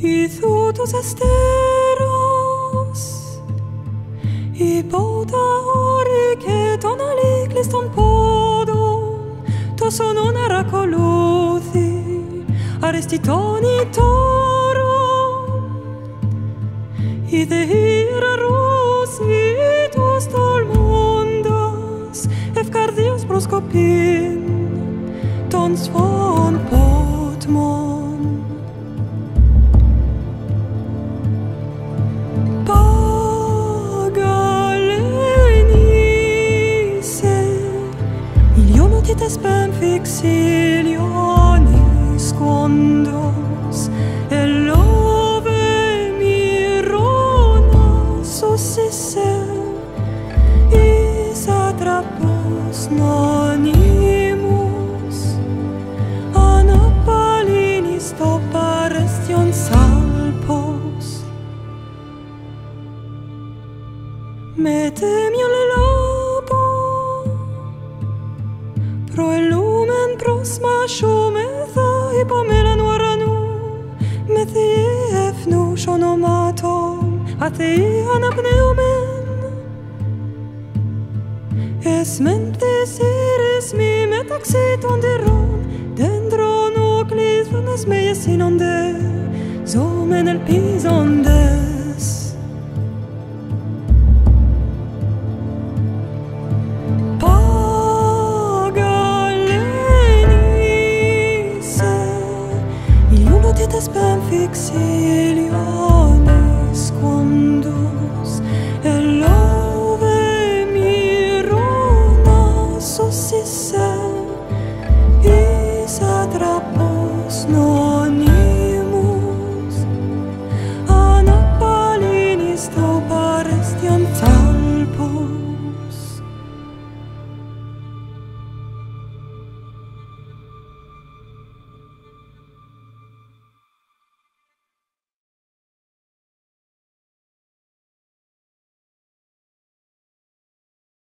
η θούτο αστέρο. Η πότα όρη και τον αλίκλη στον πόδο. Το σονό να ρακολούθη. Αριστητώνει τώρα. Η δεύτερη ρούση του στολμώντα. Ευκαρδίω προσκοπή. Τον σφόρο. cites ben vexilionis quondos el love mirona sussisse is atrapos nonimus. Anapalinis toparestion salpos. Metemiole προελούμεν προσμάσουμε θα υπομέλαν ουρανού με θεύνους ονομάτων αθεί αναπνέωμεν εσμεν τες ήρες μη μεταξύ των τυρών δέντρων ο κλείθωνες με εσύνονται ζούμεν ελπίζονται. espace pas me.